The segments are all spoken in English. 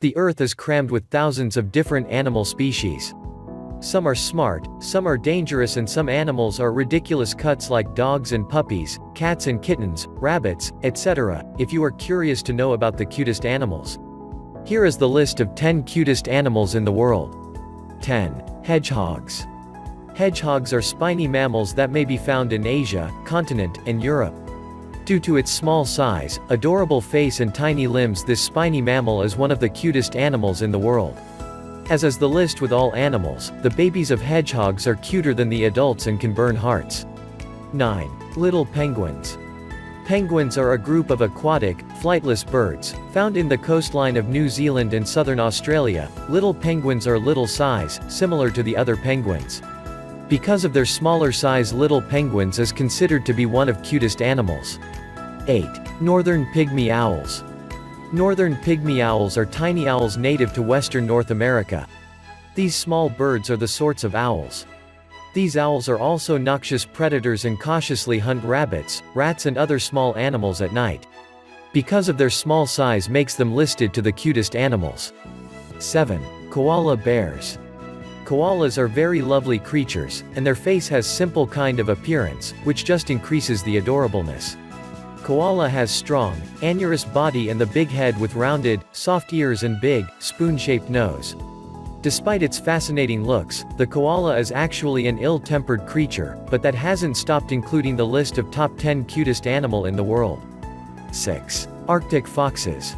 The earth is crammed with thousands of different animal species. Some are smart, some are dangerous and some animals are ridiculous cuts like dogs and puppies, cats and kittens, rabbits, etc. If you are curious to know about the cutest animals. Here is the list of 10 cutest animals in the world. 10. Hedgehogs. Hedgehogs are spiny mammals that may be found in Asia, continent, and Europe. Due to its small size, adorable face and tiny limbs this spiny mammal is one of the cutest animals in the world. As is the list with all animals, the babies of hedgehogs are cuter than the adults and can burn hearts. 9. Little penguins. Penguins are a group of aquatic, flightless birds, found in the coastline of New Zealand and southern Australia. Little penguins are little size, similar to the other penguins. Because of their smaller size little penguins is considered to be one of cutest animals. 8. Northern pygmy owls. Northern pygmy owls are tiny owls native to western North America. These small birds are the sorts of owls. These owls are also noxious predators and cautiously hunt rabbits, rats and other small animals at night. Because of their small size makes them listed to the cutest animals. 7. Koala bears. Koalas are very lovely creatures, and their face has simple kind of appearance, which just increases the adorableness. Koala has strong, annulus body and the big head with rounded, soft ears and big, spoon-shaped nose. Despite its fascinating looks, the koala is actually an ill-tempered creature, but that hasn't stopped including the list of top 10 cutest animal in the world. 6. Arctic foxes.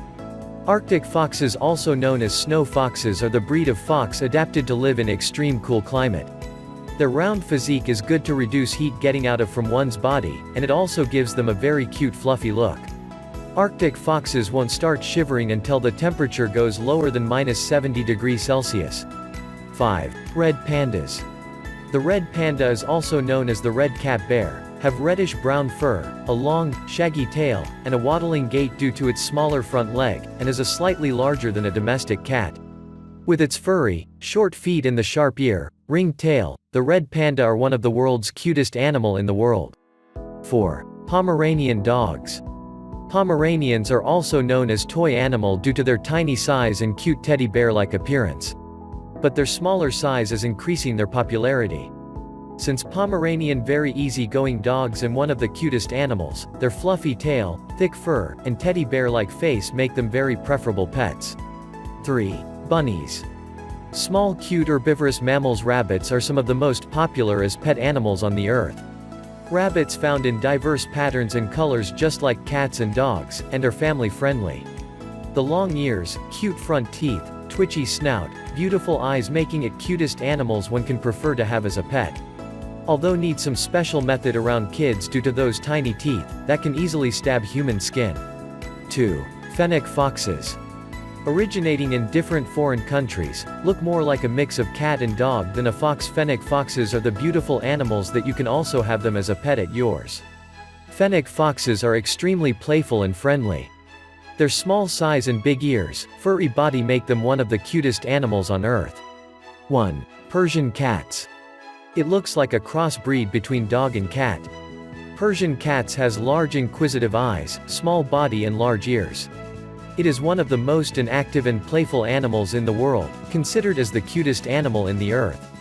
Arctic foxes also known as snow foxes are the breed of fox adapted to live in extreme cool climate. Their round physique is good to reduce heat getting out of from one's body, and it also gives them a very cute fluffy look. Arctic foxes won't start shivering until the temperature goes lower than minus 70 degrees Celsius. 5. Red pandas. The red panda is also known as the red cat bear, have reddish-brown fur, a long, shaggy tail, and a waddling gait due to its smaller front leg, and is a slightly larger than a domestic cat. With its furry, short feet and the sharp ear, ringed tail, the red panda are one of the world's cutest animal in the world. 4. Pomeranian dogs. Pomeranians are also known as toy animal due to their tiny size and cute teddy bear-like appearance. But their smaller size is increasing their popularity. Since Pomeranian very easy-going dogs and one of the cutest animals, their fluffy tail, thick fur, and teddy bear-like face make them very preferable pets. 3. Bunnies. Small cute herbivorous mammals rabbits are some of the most popular as pet animals on the earth. Rabbits found in diverse patterns and colors just like cats and dogs, and are family friendly. The long ears, cute front teeth, twitchy snout, beautiful eyes making it cutest animals one can prefer to have as a pet. Although need some special method around kids due to those tiny teeth, that can easily stab human skin. 2. Fennec foxes. Originating in different foreign countries, look more like a mix of cat and dog than a fox fennec foxes are the beautiful animals that you can also have them as a pet at yours. Fennec foxes are extremely playful and friendly. Their small size and big ears, furry body make them one of the cutest animals on earth. 1. Persian cats. It looks like a crossbreed between dog and cat. Persian cats has large inquisitive eyes, small body and large ears. It is one of the most inactive and playful animals in the world, considered as the cutest animal in the earth.